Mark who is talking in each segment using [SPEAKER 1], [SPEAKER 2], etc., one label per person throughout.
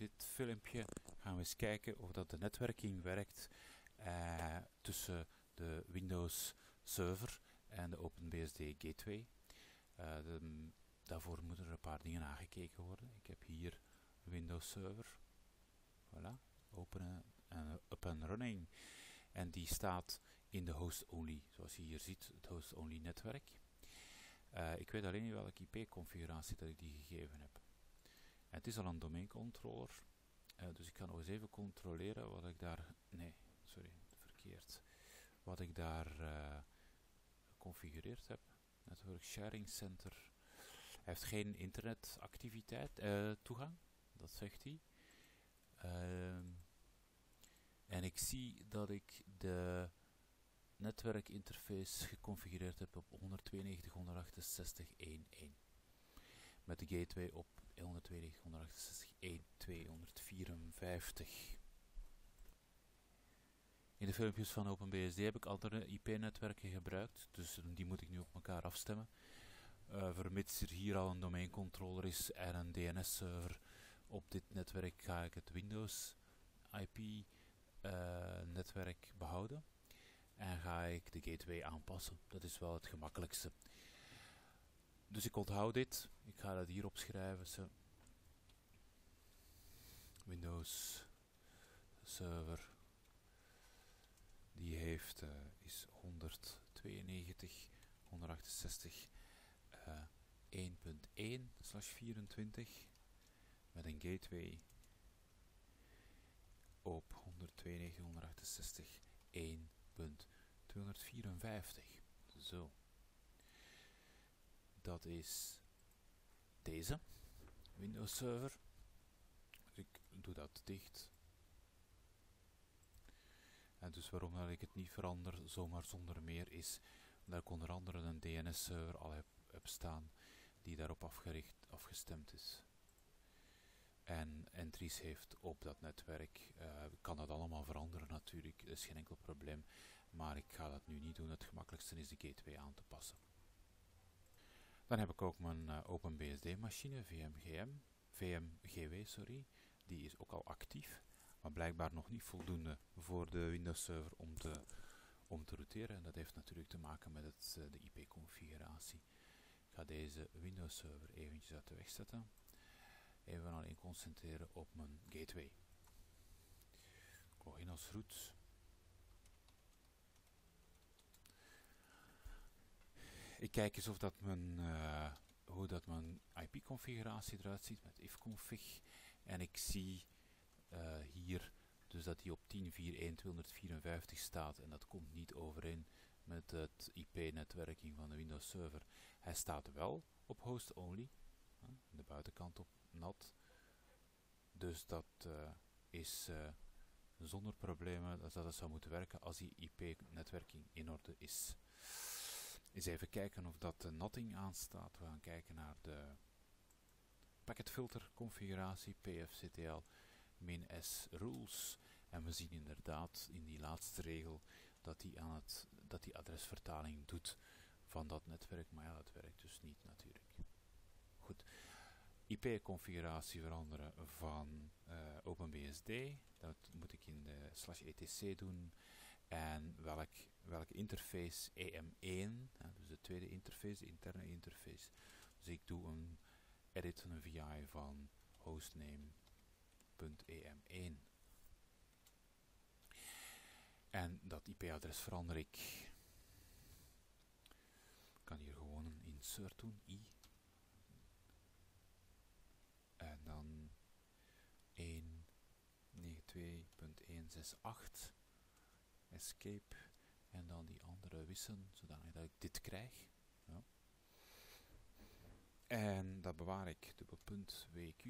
[SPEAKER 1] dit filmpje gaan we eens kijken of dat de netwerking werkt uh, tussen de Windows Server en de OpenBSD Gateway. De, daarvoor moeten er een paar dingen aangekeken worden. Ik heb hier Windows Server. Voilà, open en up and running. En die staat in de host-only, zoals je hier ziet, het host-only netwerk. Uh, ik weet alleen niet welke IP-configuratie dat ik die gegeven heb. Het is al een domeincontroller, uh, dus ik ga nog eens even controleren wat ik daar... Nee, sorry, verkeerd. Wat ik daar uh, geconfigureerd heb. Network Sharing Center. Hij heeft geen internetactiviteit, toegang, dat zegt hij. Ehm, en ik zie dat ik de netwerkinterface geconfigureerd heb op 192.168.1.1 met de gateway op 192.168.1.254. In de filmpjes van OpenBSD heb ik andere IP-netwerken gebruikt, dus die moet ik nu op elkaar afstemmen. Uh, vermits er hier al een domeincontroller is en een DNS-server op dit netwerk ga ik het Windows IP-netwerk uh, behouden en ga ik de gateway aanpassen. Dat is wel het gemakkelijkste. Dus ik onthoud dit. Ik ga dat hier opschrijven. Windows server die heeft uh, is 192 168 uh, 1.1 slash 24 met een gateway op 192 168 1 254. Zo. Dat is deze Windows Server. Ik doe dat dicht. En dus waarom dat ik het niet verander zomaar zonder meer is dat ik onder andere een DNS-server al heb, staan die daarop afgericht, afgestemd is en entries heeft op dat netwerk. Uh, ik kan dat allemaal veranderen natuurlijk, dat is geen enkel probleem. Maar ik ga dat nu niet doen, het gemakkelijkste is de gateway aan te passen. Dan heb ik ook mijn uh, OpenBSD machine, VMGM, VMGW, sorry. Die is ook al actief, maar blijkbaar nog niet voldoende voor de Windows Server om te, om te routeren. En dat heeft natuurlijk te maken met het, uh, de IP-configuratie. Ik ga deze Windows Server eventjes uit de weg zetten even alleen concentreren op mijn gateway. Als root. Ik kijk eens of dat mijn, uh, hoe dat mijn IP-configuratie eruit ziet met ifconfig. En ik zie uh, hier dus dat die op 10.4.1.254 staat en dat komt niet overeen met het IP-netwerking van de Windows Server. Hij staat wel op host only, de buitenkant op nat. Dus dat uh, is zonder problemen dat het zou moeten werken als die IP-netwerking in orde is. Eens even kijken of dat de natting aanstaat. We gaan kijken naar de packetfilter configuratie pfctl -s rules. En we zien inderdaad in die laatste regel dat die, aan het, dat die adresvertaling doet van dat netwerk. Maar ja, dat werkt dus niet natuurlijk. Goed. IP-configuratie veranderen van uh, OpenBSD. Dat moet ik in de slash etc doen. En welk, welke interface EM1, dus de tweede interface, de interne interface. Dus ik doe een edit van een VI van hostname.em1. En dat IP-adres verander ik. Ik kan hier gewoon een insert doen, i en dan 192.168 escape en dan die andere wissen zodanig dat ik dit krijg. Ja. En dat bewaar ik, dubbelpunt WQ,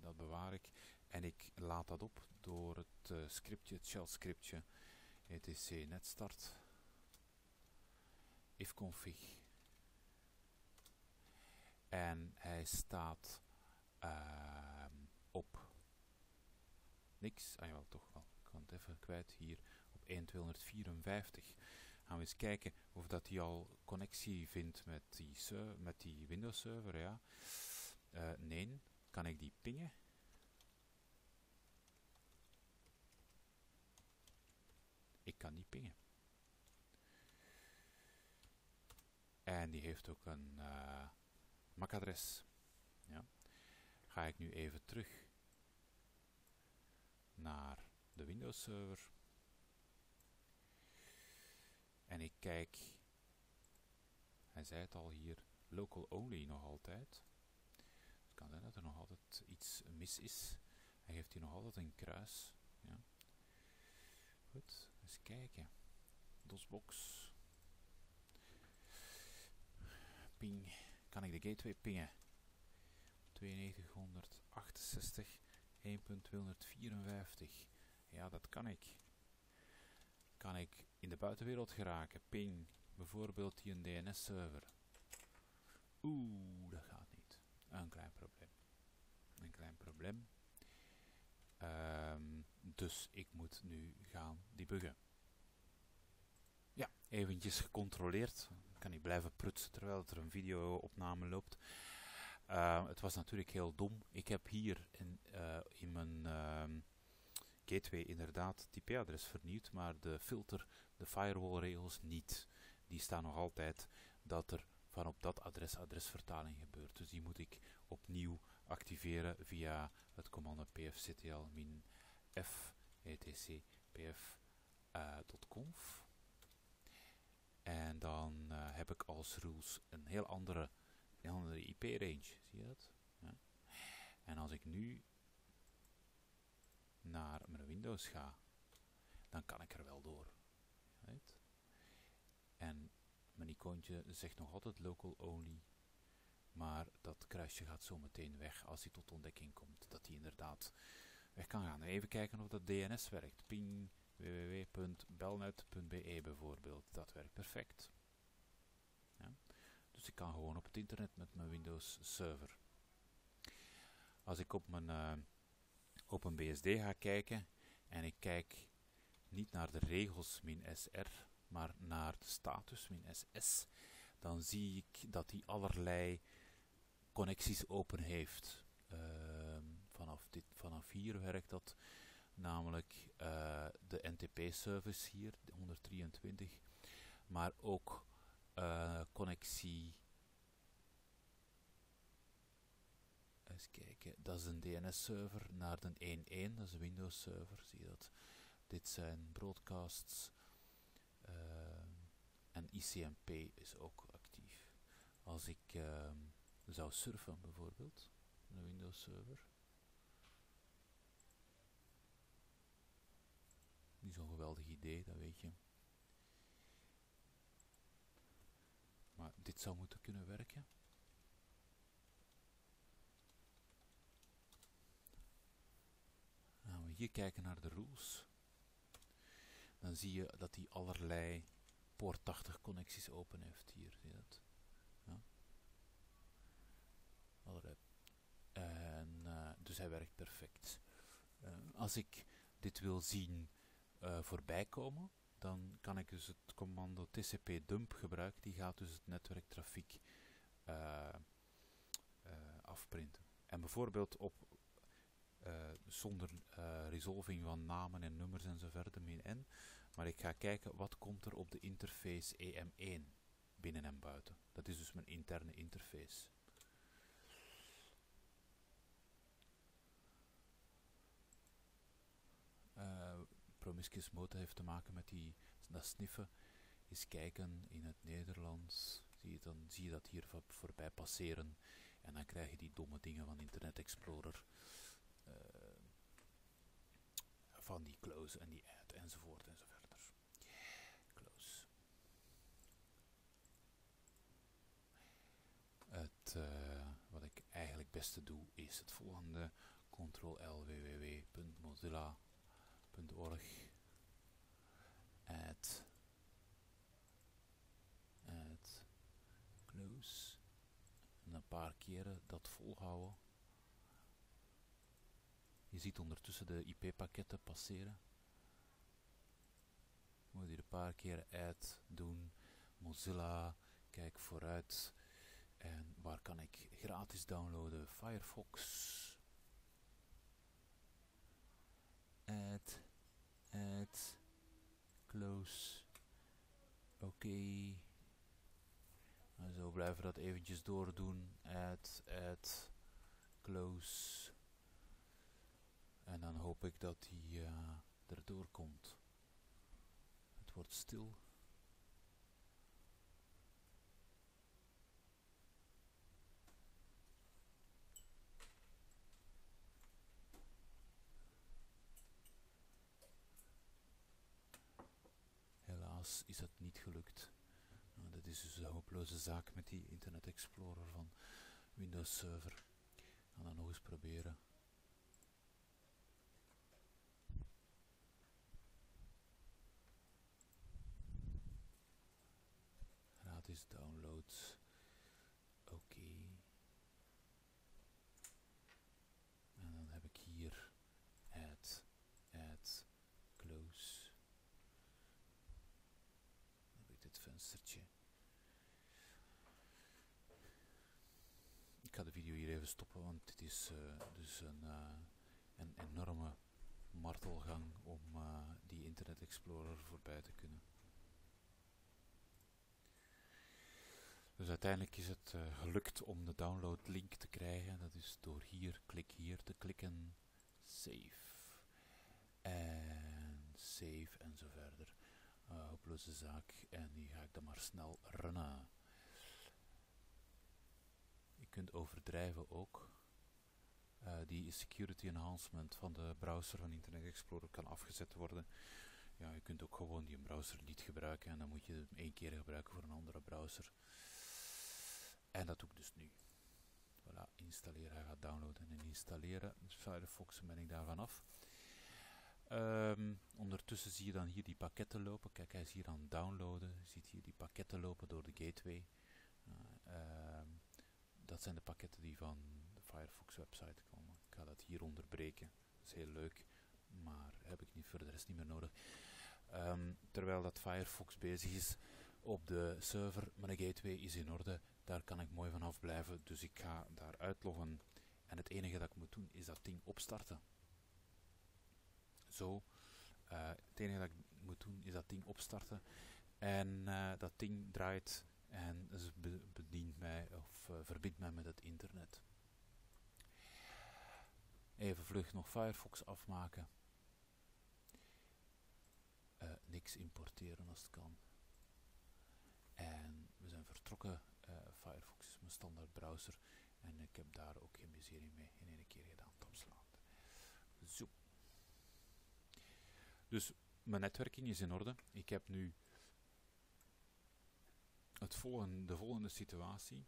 [SPEAKER 1] dat bewaar ik en ik laat dat op door het uh, scriptje, het shell scriptje etc netstart ifconfig en hij staat uh, op niks. Ah ja, toch wel. Ik kan het even kwijt hier 1254. 254. Gaan we eens kijken of dat die al connectie vindt met die, met die Windows server. Ja. Eh, nee, kan ik die pingen? Ik kan die pingen. En die heeft ook een uh, MAC-adres. Ja. Ga ik nu even terug naar de Windows server. En ik kijk, hij zei het al hier, local only nog altijd. Het kan zijn dat er nog altijd iets mis is. Hij heeft hier nog altijd een kruis. Ja. Goed, eens kijken. DOSBox. Ping. Kan ik de gateway pingen? 9268 1.254. Ja, dat kan ik. Kan ik in de buitenwereld geraken? Ping. Bijvoorbeeld die een DNS-server. Oeh, dat gaat niet. Een klein probleem. Een klein probleem. Um, dus ik moet nu gaan debuggen. Ja, eventjes gecontroleerd. Ik kan niet blijven prutsen terwijl er een video-opname loopt. Uh, het was natuurlijk heel dom. Ik heb hier in, uh, in mijn uh, gateway inderdaad IP-adres vernieuwd, maar de filter, de firewall-regels niet. Die staan nog altijd dat er van op dat adres adresvertaling gebeurt. Dus die moet ik opnieuw activeren via het commando pfctl-f etc pf.conf. en dan uh, heb ik als rules een heel andere, andere IP-range. Zie je dat? Ja. En als ik nu naar mijn Windows ga, dan kan ik er wel door. En mijn icoontje zegt nog altijd local only. Maar dat kruisje gaat zo meteen weg als hij tot ontdekking komt. Dat hij inderdaad weg kan gaan. Even kijken of dat DNS werkt. Ping www.belnet.be bijvoorbeeld. Dat werkt perfect. Ja. Dus ik kan gewoon op het internet met mijn Windows server. Als ik op mijn uh, OpenBSD ga kijken en ik kijk niet naar de regels min SR, maar naar de status min SS, dan zie ik dat hij allerlei connecties open heeft. Uh, vanaf, dit, vanaf hier werkt dat namelijk uh, de NTP-service hier, 123, maar ook uh, connectie. Eens kijken, dat is een DNS-server naar de 1.1, dat is een Windows-server, zie je dat? Dit zijn broadcasts uh, en ICMP is ook actief. Als ik uh, zou surfen bijvoorbeeld, een Windows server. Niet zo'n geweldig idee, dat weet je. Maar dit zou moeten kunnen werken. Gaan we hier kijken naar de rules. Dan zie je dat hij allerlei poort 80 connecties open heeft hier. Zie je dat? En, uh, dus hij werkt perfect. Uh, als ik dit wil zien uh, voorbij komen, dan kan ik dus het commando tcp dump gebruiken. Die gaat dus het netwerktrafiek afprinten. En bijvoorbeeld op zonder resolving van namen en nummers en zo verder min n. Maar ik ga kijken wat komt er op de interface EM1 binnen en buiten. Dat is dus mijn interne interface. promiscuous mode heeft te maken met die, dat sniffen. Eens kijken in het Nederlands. Zie je, dan zie je dat hier voorbij passeren. En dan krijg je die domme dingen van Internet Explorer. Van die close en die add enzovoort enzoverder. Close. Het, uh, wat ik eigenlijk beste doe is het volgende. Ctrl-L www.mozilla org add add close en een paar keren dat volhouden je ziet ondertussen de IP-pakketten passeren. Moet hier een paar keer add doen. Mozilla, kijk vooruit. En waar kan ik gratis downloaden? Firefox. Add add close. Oké. Zo blijven we dat eventjes doordoen. Add, add, close. En dan hoop ik dat hij uh, erdoor komt. Het wordt stil. Helaas is dat niet gelukt. Nou, dat is dus een hopeloze zaak met die Internet Explorer van Windows Server. Ik ga dat nog eens proberen. Gratis downloads. Oké. En dan heb ik hier add, add, close. Dan heb ik dit venstertje. Ik ga de video hier even stoppen, want dit is uh, dus een, uh, een enorme martelgang om uh, die Internet Explorer voorbij te kunnen. Dus uiteindelijk is het uh, gelukt om de download link te krijgen. Dat is door hier, klik hier te klikken, save. En save en zo verder. Uh, zaak. En die ga ik dan maar snel runnen. Je kunt overdrijven ook. Uh, die security enhancement van de browser van Internet Explorer kan afgezet worden. Ja, je kunt ook gewoon die browser niet gebruiken en dan moet je hem één keer gebruiken voor een andere browser. En dat doe ik dus nu. Voilà, installeren, hij gaat downloaden en installeren. Dus Firefox ben ik daarvan af. Um, ondertussen zie je dan hier die pakketten lopen. Kijk, hij is hier aan downloaden. Je ziet hier die pakketten lopen door de gateway. Uh, um, dat zijn de pakketten die van de Firefox website komen. Ik ga dat hier onderbreken. Dat is heel leuk, maar heb ik niet voor de rest niet meer nodig. Um, terwijl dat Firefox bezig is op de server, mijn gateway is in orde. Daar kan ik mooi vanaf blijven, dus ik ga daar uitloggen. En het enige dat ik moet doen is dat ding opstarten. Zo. Uh, het enige dat ik moet doen is dat ding opstarten. En uh, dat ding draait en be bedient mij of uh, verbindt mij met het internet. Even vlug nog Firefox afmaken. niks importeren als het kan. En we zijn vertrokken Firefox is mijn standaard browser en ik heb daar ook geen miserie mee in één keer gedaan, topslaan. Zo. Dus mijn netwerking is in orde. Ik heb nu het volgende, de volgende situatie.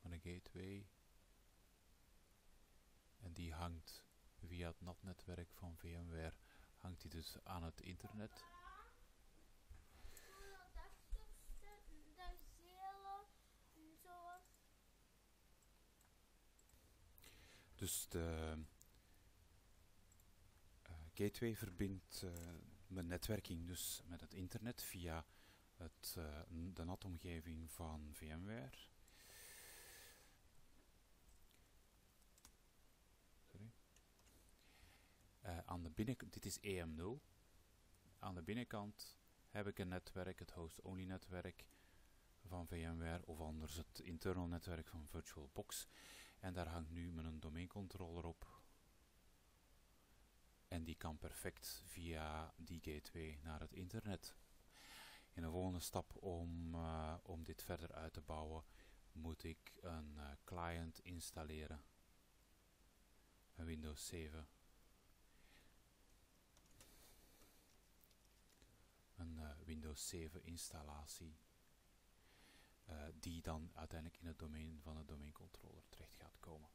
[SPEAKER 1] Mijn gateway die hangt via het NAT-netwerk van VMware hangt hij dus aan het internet. Dus de uh, gateway verbindt uh, mijn netwerking dus met het internet via het, uh, de NAT-omgeving van VMware. Uh, aan de binnenkant, dit is EM0. Aan de binnenkant heb ik een netwerk, het host-only netwerk van VMware of anders het internal netwerk van VirtualBox. En daar hangt nu mijn domeincontroller op. En die kan perfect via die gateway naar het internet. In de volgende stap om, uh, om dit verder uit te bouwen moet ik een uh, client installeren. Een Windows 7 een uh, Windows 7 installatie uh, die dan uiteindelijk in het domein van de domeincontroller terecht gaat komen.